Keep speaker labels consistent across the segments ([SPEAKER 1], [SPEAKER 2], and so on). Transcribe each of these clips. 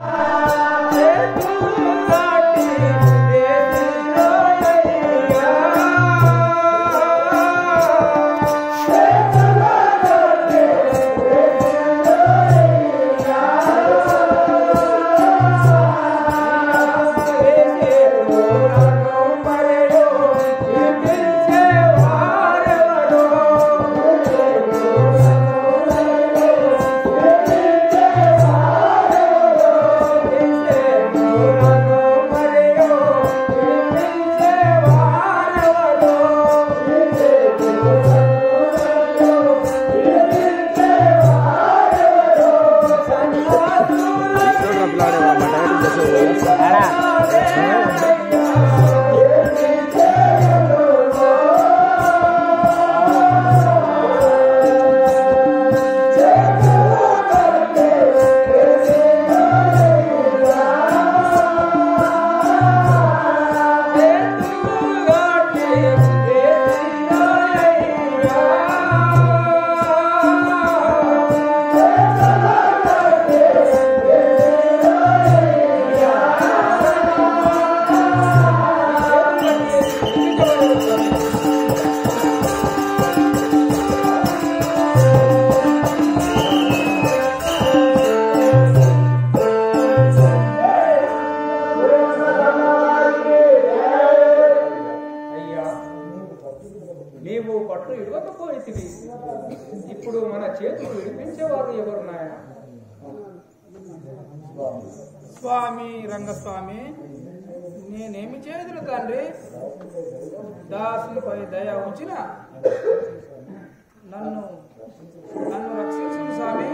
[SPEAKER 1] Hallelujah.
[SPEAKER 2] స్వామి రంగస్వామి నేనేమి చేయదు తండ్రి? దాసుపై దయ ఉంచిన నన్ను నన్ను రక్షించు స్వామి.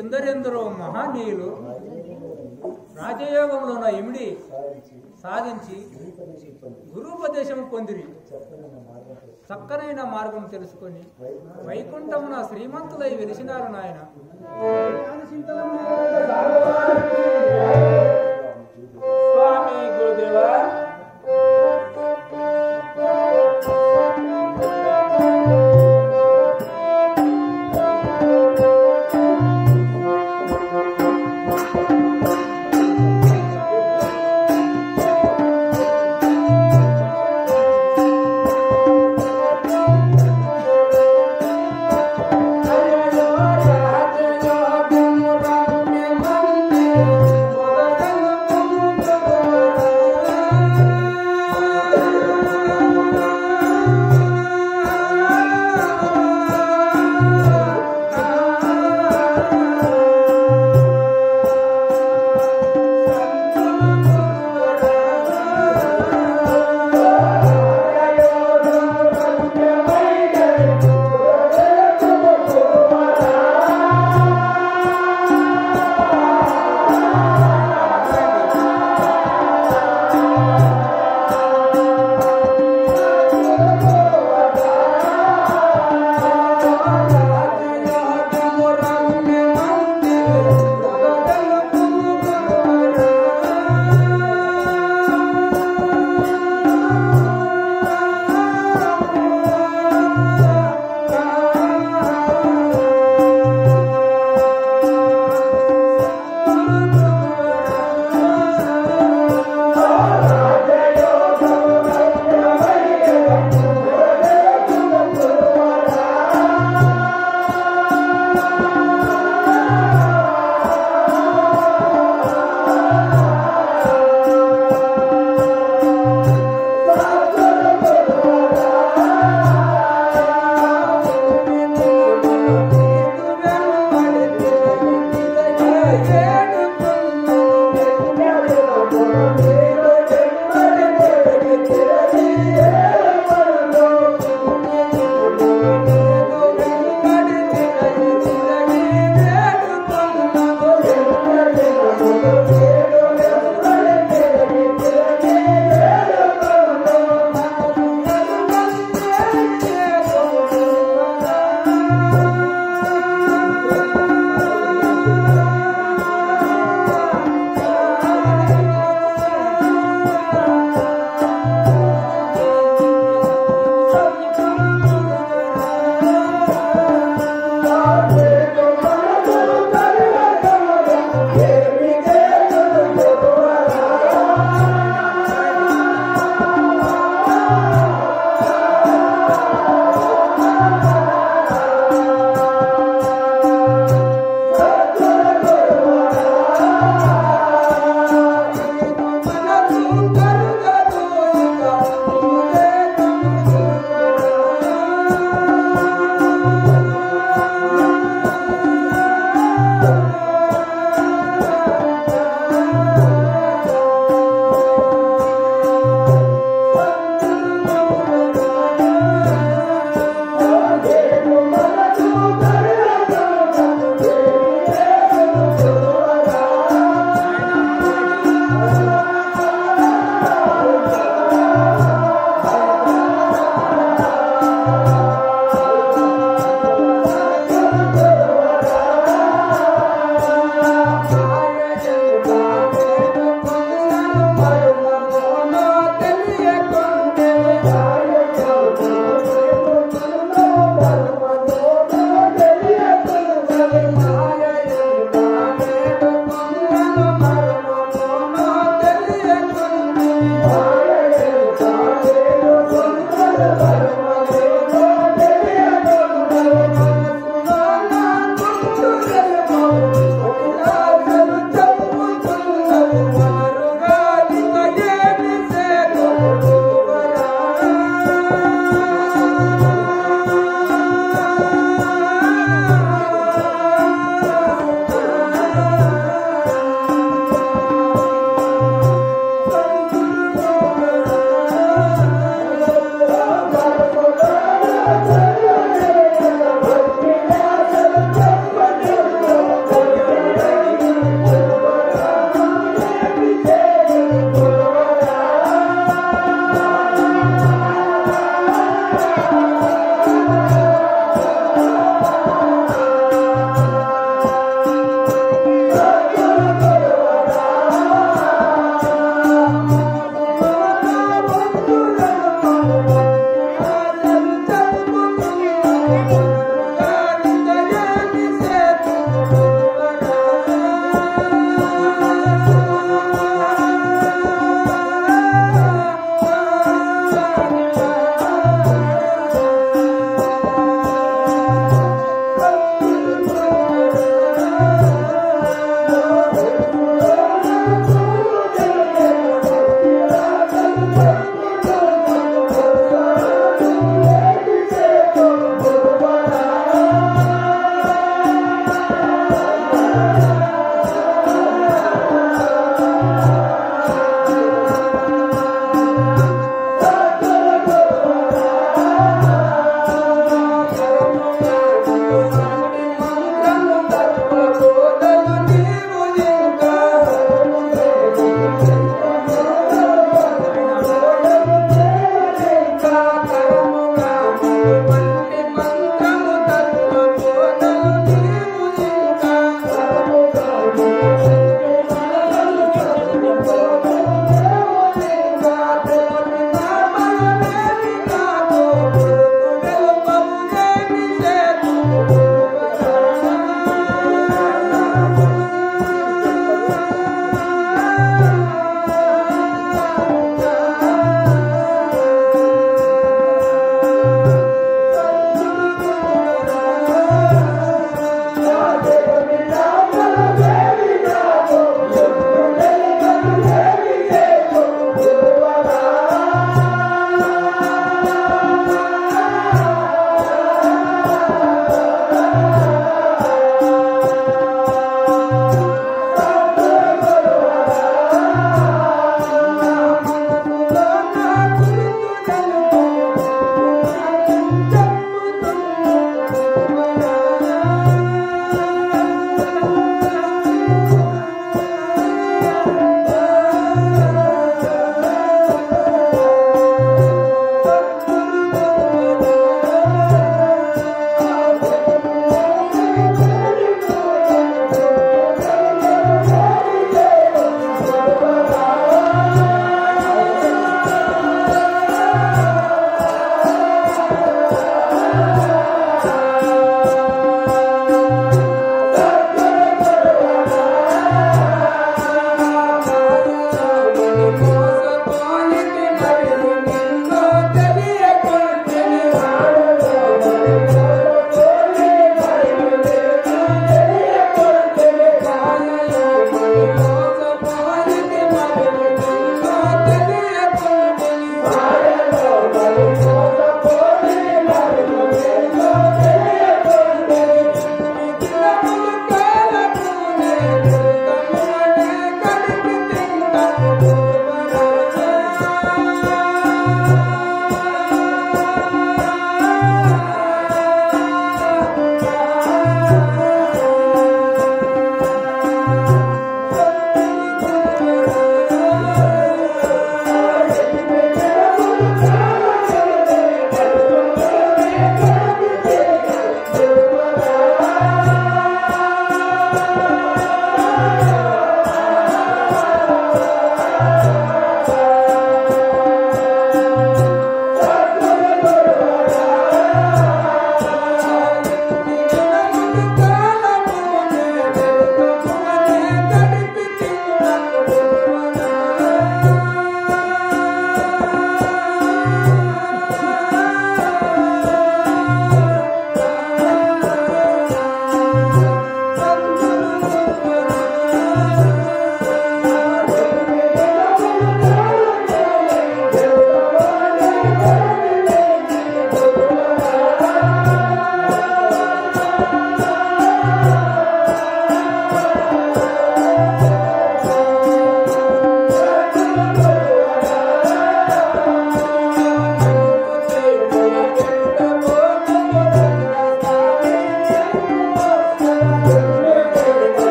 [SPEAKER 1] ఎందరెందరో మహానీయులు రాజయోగంలో ఇమిడి సాధించి గురుపదేశం పొందిరి. చక్కనైన మార్గం తెలుసుకొని వైకుంఠమున శ్రీమంతులై వెలిసినారు నాయన.
[SPEAKER 2] స్వామి గురుదేవా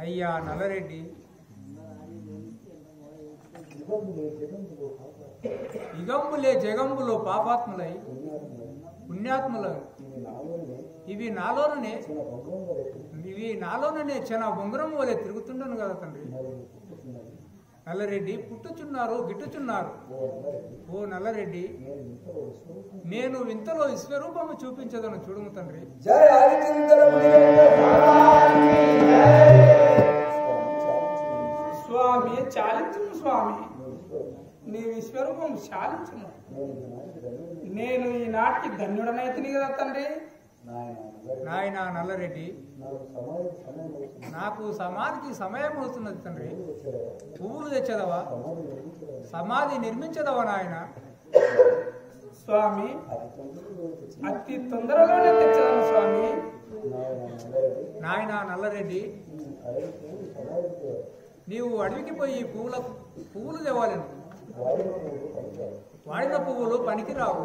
[SPEAKER 1] అయ్యా నల్లరెడ్డి ఇగంబులే జగంబులో పాపాత్ములై. పుణ్యాత్ముల. ఇవి నాలోననే. ఇవి నాలోననే చిన్న బొంగరం వలె తిరుగుతుండను కదా తండ్రి. నల్లరెడ్డి పుట్టుచున్నారు గిట్టుచున్నారు. ఓ నల్లరెడ్డి. నేను వింతలో విశ్వరూపము చూపించదను. చూడుము తండ్రి.
[SPEAKER 2] స్వామి చాలించుము స్వామి. నీ విశ్వరూపం చాలించుము. నేను ఈనాటికి ధన్యుడనైతిని కదా తండ్రి.
[SPEAKER 1] నాయన నల్లరెడ్డి. నాకు సమాధికి సమయం అవుతున్నది తండ్రి. పువ్వులు తెచ్చదవా? సమాధి నిర్మించదవా నాయన?
[SPEAKER 2] స్వామి అతి తొందరలోనే తెచ్చాను స్వామి.
[SPEAKER 1] నాయన నల్లరెడ్డి నీవు అడవికి పోయి పువ్వుల పువ్వులు తెవ్వాలి వాడిన పువ్వులు పనికిరావు.